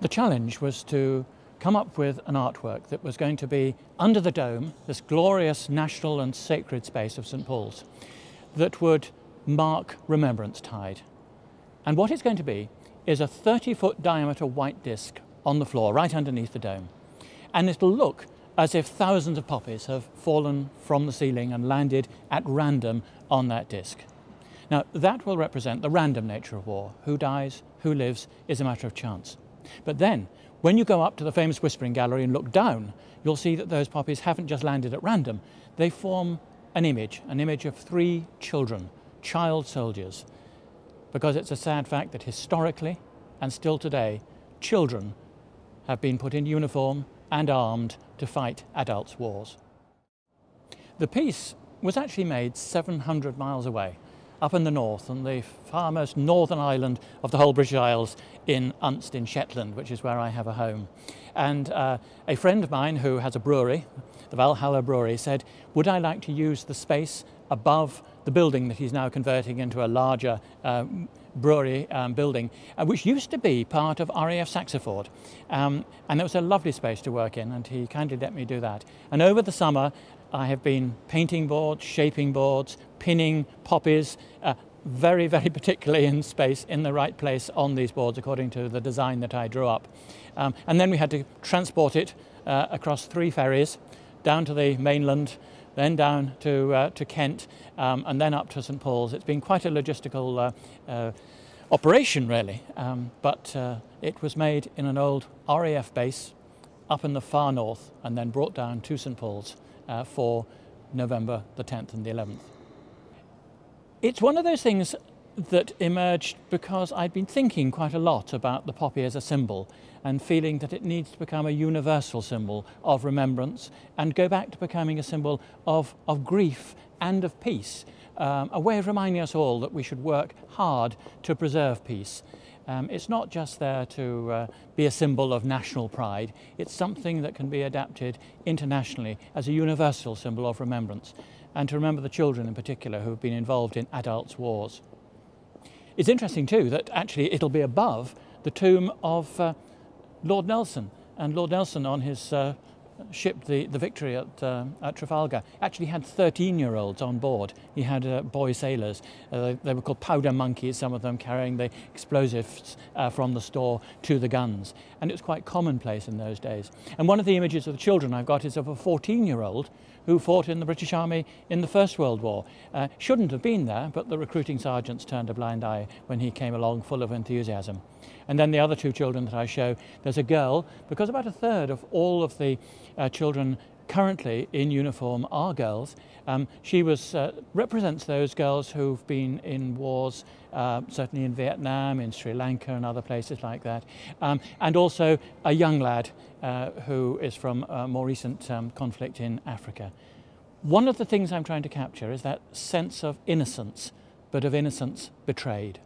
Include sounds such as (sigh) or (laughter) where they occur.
The challenge was to come up with an artwork that was going to be under the dome, this glorious national and sacred space of St Paul's, that would mark Remembrance Tide. And what it's going to be is a 30 foot diameter white disc on the floor, right underneath the dome. And it'll look as if thousands of poppies have fallen from the ceiling and landed at random on that disc. Now, that will represent the random nature of war. Who dies, who lives, is a matter of chance. But then, when you go up to the famous Whispering Gallery and look down, you'll see that those poppies haven't just landed at random. They form an image, an image of three children, child soldiers, because it's a sad fact that historically and still today, children have been put in uniform and armed to fight adults' wars. The piece was actually made 700 miles away, up in the north, on the far most northern island of the whole British Isles in Unst in Shetland, which is where I have a home. And uh, a friend of mine who has a brewery, the Valhalla Brewery, said, Would I like to use the space above the building that he's now converting into a larger uh, brewery um, building, uh, which used to be part of RAF Saxa Vord. Um, and it was a lovely space to work in, and he kindly let me do that. And over the summer, I have been painting boards, shaping boards, pinning poppies, uh, very, very (laughs) particularly in space, in the right place on these boards according to the design that I drew up. Um, and then we had to transport it uh, across three ferries down to the mainland, then down to, uh, to Kent, um, and then up to St Paul's. It's been quite a logistical uh, uh, operation, really, um, but uh, it was made in an old RAF base up in the far north and then brought down to St Paul's uh, for November the 10th and the 11th. It's one of those things that emerged because I'd been thinking quite a lot about the poppy as a symbol and feeling that it needs to become a universal symbol of remembrance and go back to becoming a symbol of, of grief and of peace, um, a way of reminding us all that we should work hard to preserve peace. Um, it's not just there to uh, be a symbol of national pride, it's something that can be adapted internationally as a universal symbol of remembrance and to remember the children in particular who have been involved in adults' wars. It's interesting too that actually it'll be above the tomb of uh, Lord Nelson. And Lord Nelson on his uh, ship, the, the Victory at, uh, at Trafalgar, actually had 13-year-olds on board. He had uh, boy sailors. Uh, they were called powder monkeys, some of them carrying the explosives uh, from the store to the guns. And it was quite commonplace in those days. And one of the images of the children I've got is of a 14-year-old who fought in the British Army in the First World War. Uh, shouldn't have been there, but the recruiting sergeants turned a blind eye when he came along full of enthusiasm. And then the other two children that I show, there's a girl, because about a third of all of the uh, children currently in uniform are girls. Um, she was, uh, represents those girls who've been in wars, uh, certainly in Vietnam, in Sri Lanka and other places like that, um, and also a young lad uh, who is from a more recent um, conflict in Africa. One of the things I'm trying to capture is that sense of innocence, but of innocence betrayed.